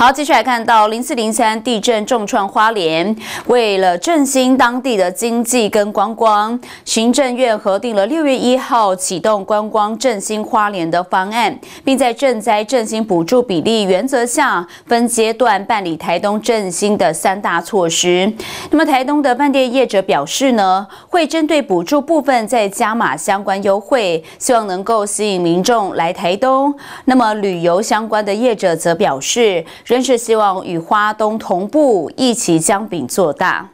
好，接下来看到零四零三地震重创花莲，为了振兴当地的经济跟观光，行政院核定了六月一号启动观光振兴花莲的方案，并在赈灾振兴补助比例原则下，分阶段办理台东振兴的三大措施。那么台东的饭店业者表示呢，会针对补助部分再加码相关优惠，希望能够吸引民众来台东。那么旅游相关的业者则表示。仍是希望与花东同步，一起将饼做大。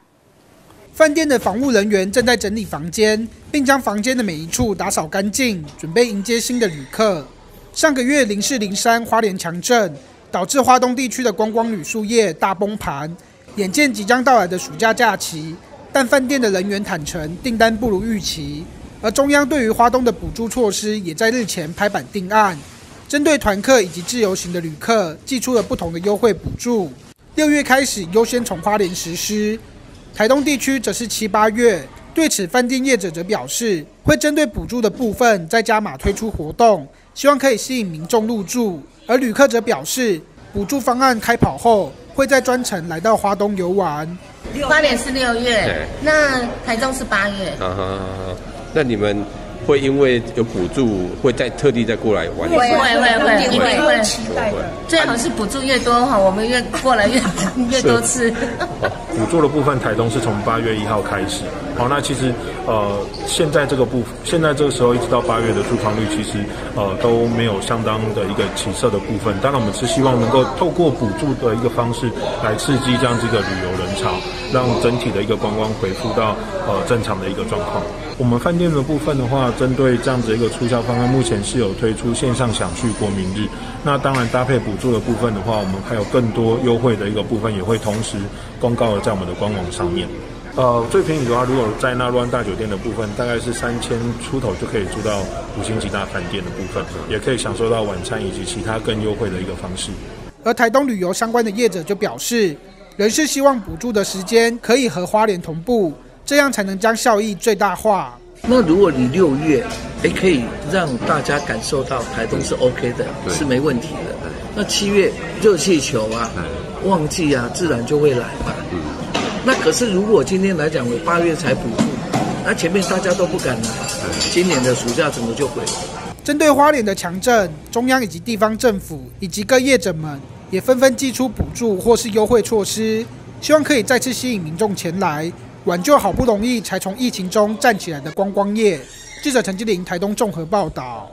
饭店的防务人员正在整理房间，并将房间的每一处打扫干净，准备迎接新的旅客。上个月零四零三花莲强震，导致花东地区的观光旅宿业大崩盘。眼见即将到来的暑假假期，但饭店的人员坦诚订单不如预期。而中央对于花东的补助措施，也在日前拍板定案。针对团客以及自由行的旅客，寄出了不同的优惠补助。六月开始优先从花莲实施，台东地区则是七八月。对此，饭店业者则表示，会针对补助的部分再加码推出活动，希望可以吸引民众入住。而旅客则表示，补助方案开跑后，会再专程来到花东游玩。花莲是六月，那台中是八月。啊那你们？会因为有补助，会再特地再过来玩。会会会会会期待的。最好是补助越多哈，我们越过来越越多次。补助的部分，台东是从八月一号开始。好，那其实呃，现在这个部，现在这个时候一直到八月的住房率，其实呃都没有相当的一个起色的部分。当然，我们是希望能够透过补助的一个方式来刺激这样子一个旅游人潮，让整体的一个观光恢复到呃正常的一个状况。我们饭店的部分的话，针对这样子一个促销方案，目前是有推出线上享去国民日。那当然搭配补助的部分的话，我们还有更多优惠的一个部分，也会同时公告在我们的官网上面。呃，最便宜的话，如果在那乱大酒店的部分，大概是三千出头就可以住到五星级大饭店的部分，也可以享受到晚餐以及其他更优惠的一个方式。而台东旅游相关的业者就表示，仍是希望补助的时间可以和花莲同步。这样才能将效益最大化。那如果你六月，哎，可以让大家感受到台东是 OK 的，是没问题的。那七月热气球啊，旺季啊，自然就会来嘛。那可是如果今天来讲，我八月才补助，那前面大家都不敢来，今年的暑假怎么就毁了。针对花莲的强震，中央以及地方政府以及各业者们也纷纷寄出补助或是优惠措施，希望可以再次吸引民众前来。挽救好不容易才从疫情中站起来的观光业。记者陈吉林台东综合报道。